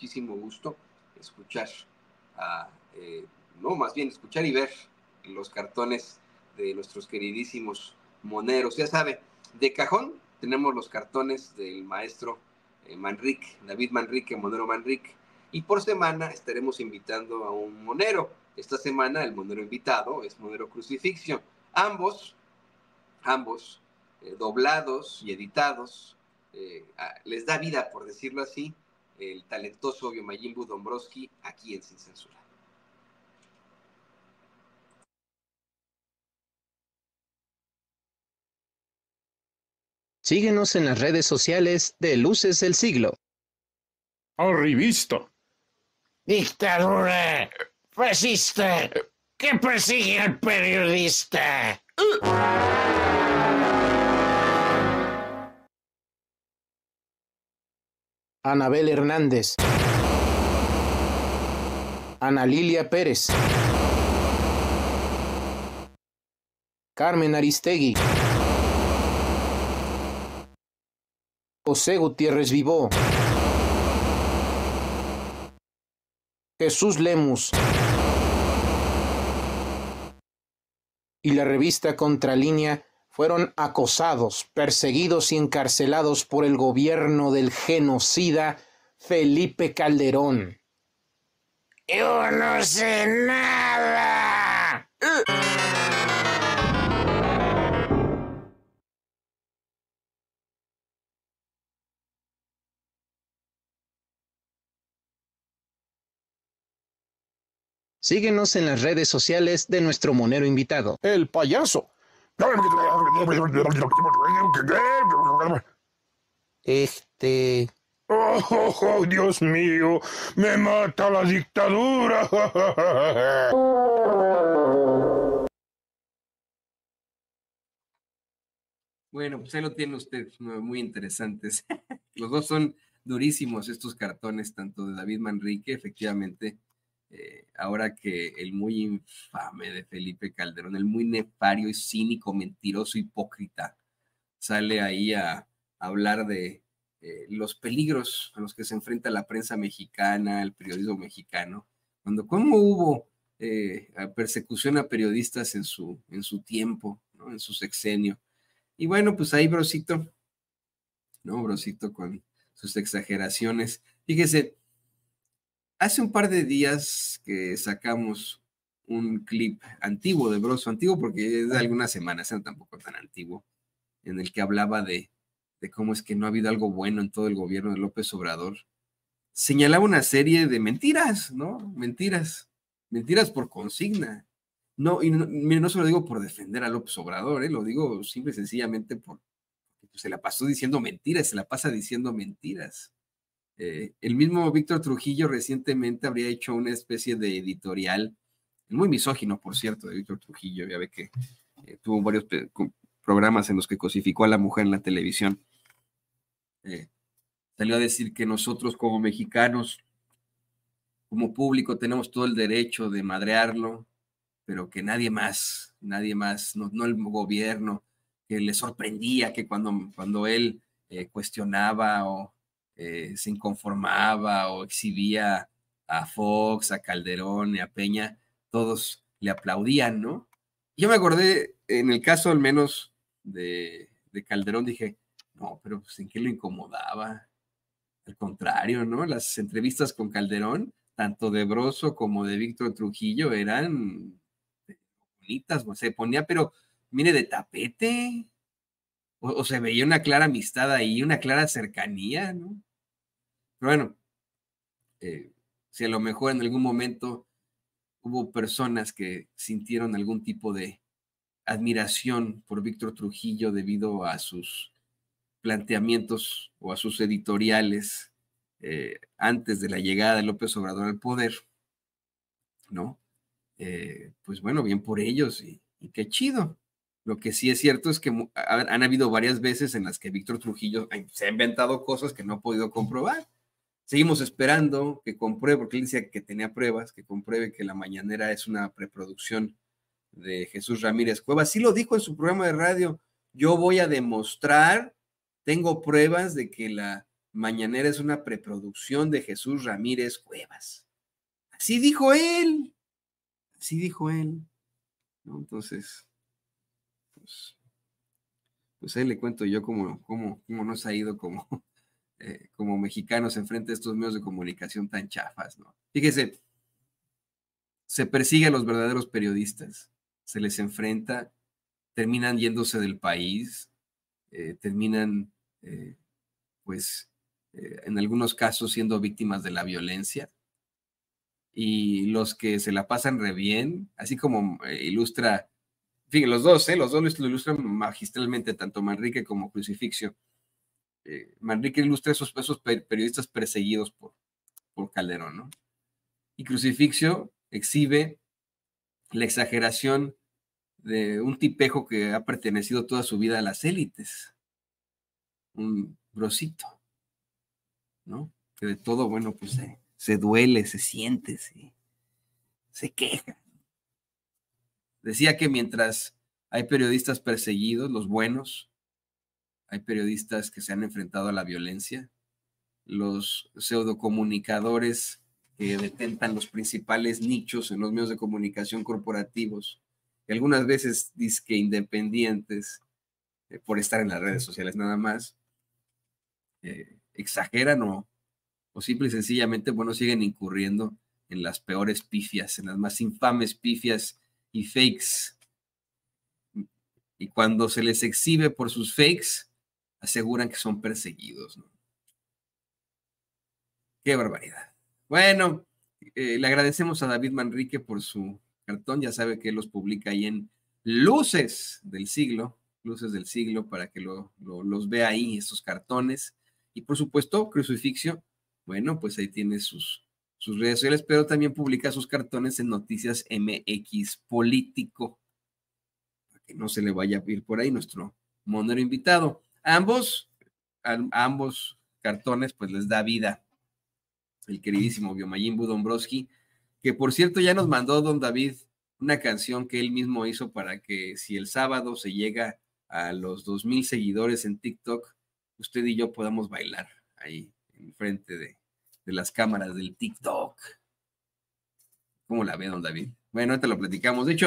muchísimo gusto escuchar, eh, no, más bien escuchar y ver los cartones de nuestros queridísimos moneros. Ya sabe, de cajón tenemos los cartones del maestro eh, Manrique, David Manrique, Monero Manrique, y por semana estaremos invitando a un monero. Esta semana el monero invitado es Monero Crucifixion. Ambos, ambos, eh, doblados y editados, les da vida, por decirlo así, el talentoso Biomayimbu Dombrowski aquí en Sin Censura. Síguenos en las redes sociales de Luces del Siglo. Arribista. Dictadura. Fascista. Que persigue al periodista. Anabel Hernández. Ana Lilia Pérez. Carmen Aristegui. José Gutiérrez Vivó. Jesús Lemus. Y la revista Contralínea fueron acosados, perseguidos y encarcelados por el gobierno del genocida Felipe Calderón. Yo no sé nada. Síguenos en las redes sociales de nuestro monero invitado. El payaso. Este... Oh, Dios mío, me mata la dictadura. Bueno, pues ahí lo tiene usted, muy interesantes. Los dos son durísimos estos cartones, tanto de David Manrique, efectivamente, eh, ahora que el muy infame de Felipe Calderón, el muy nefario y cínico, mentiroso, hipócrita, sale ahí a, hablar de eh, los peligros a los que se enfrenta la prensa mexicana, el periodismo mexicano, cuando cómo hubo eh, persecución a periodistas en su, en su tiempo, en su sexenio. Y bueno, pues ahí Brosito, ¿no? Brosito con sus exageraciones. Fíjese, Hace un par de días que sacamos un clip antiguo de Broso, antiguo porque es de algunas semanas, no tampoco tan antiguo, en el que hablaba de, cómo es que no ha habido algo bueno en todo el gobierno de López Obrador. Señalaba una serie de mentiras, ¿no? Mentiras, mentiras por consigna. No, y no, no se lo digo por defender a López Obrador, ¿eh? lo digo simple y sencillamente por, se la pasó diciendo mentiras, se la pasa diciendo mentiras. Eh, el mismo Víctor Trujillo recientemente habría hecho una especie de editorial, muy misógino, por cierto, de Víctor Trujillo, ya ve que eh, tuvo varios programas en los que cosificó a la mujer en la televisión. Eh, salió a decir que nosotros como mexicanos, como público, tenemos todo el derecho de madrearlo, pero que nadie más, nadie más, no, el gobierno, que le sorprendía que cuando, cuando él cuestionaba o eh, se inconformaba o exhibía a Fox, a Calderón y a Peña, todos le aplaudían, ¿no? Yo me acordé, en el caso al menos de, Calderón, dije, no, pero pues, ¿en qué lo incomodaba? Al contrario, ¿no? Las entrevistas con Calderón, tanto de Broso como de Víctor Trujillo, eran bonitas, se ponía, pero mire, de tapete, o, o, se veía una clara amistad ahí, una clara cercanía, ¿no? Bueno, eh, si a lo mejor en algún momento hubo personas que sintieron algún tipo de admiración por Víctor Trujillo debido a sus planteamientos o a sus editoriales eh, antes de la llegada de López Obrador al poder, ¿no? Eh, pues bueno, bien por ellos y, qué chido. Lo que sí es cierto es que han habido varias veces en las que Víctor Trujillo se ha inventado cosas que no ha podido comprobar. Seguimos esperando que compruebe, porque él decía que tenía pruebas, que compruebe que la mañanera es una preproducción de Jesús Ramírez Cuevas. Sí lo dijo en su programa de radio. Yo voy a demostrar, tengo pruebas de que la mañanera es una preproducción de Jesús Ramírez Cuevas. Así dijo él. Así dijo él. Entonces, pues, pues ahí le cuento yo cómo, cómo, cómo nos ha ido como, eh, como mexicanos enfrente a estos medios de comunicación tan chafas, ¿no? Fíjese, se persigue a los verdaderos periodistas, se les enfrenta, terminan yéndose del país, eh, terminan, eh, pues, en algunos casos siendo víctimas de la violencia. Y los que se la pasan re bien, así como ilustra, fíjense, los dos, los dos lo ilustran magistralmente, tanto Manrique como Crucifixio. Eh, Manrique ilustra esos, esos per- periodistas perseguidos por, por Calderón, ¿no? Y Crucifixio exhibe la exageración de un tipejo que ha pertenecido toda su vida a las élites, un brosito, ¿no? Que de todo, bueno, pues se, se duele, se siente, se, se queja. Decía que mientras hay periodistas perseguidos, los buenos, hay periodistas que se han enfrentado a la violencia, los pseudocomunicadores que detentan los principales nichos en los medios de comunicación corporativos, que algunas veces disque independientes eh, por estar en las redes sociales nada más, eh, exageran o, o simple y sencillamente, bueno, siguen incurriendo en las peores pifias, en las más infames pifias y fakes. Y cuando se les exhibe por sus fakes, aseguran que son perseguidos. ¿no? Qué barbaridad. Bueno, eh, le agradecemos a David Manrique por su cartón. Ya sabe que los publica ahí en Luces del Siglo, Luces del Siglo, para que lo- los vea ahí, estos cartones. Y por supuesto, Crucifixio, bueno, pues ahí tiene sus, sus redes sociales, pero también publica sus cartones en Noticias MX Político. Para que no se le vaya a ir por ahí nuestro monero invitado. Ambos, ambos cartones, pues les da vida el queridísimo Biomayimbu Dombrowski, que por cierto ya nos mandó don David una canción que él mismo hizo para que si el sábado se llega a los dos mil seguidores en TikTok, usted y yo podamos bailar ahí enfrente de, de las cámaras del TikTok. ¿Cómo la ve, don David? Bueno, ahorita lo platicamos. De hecho,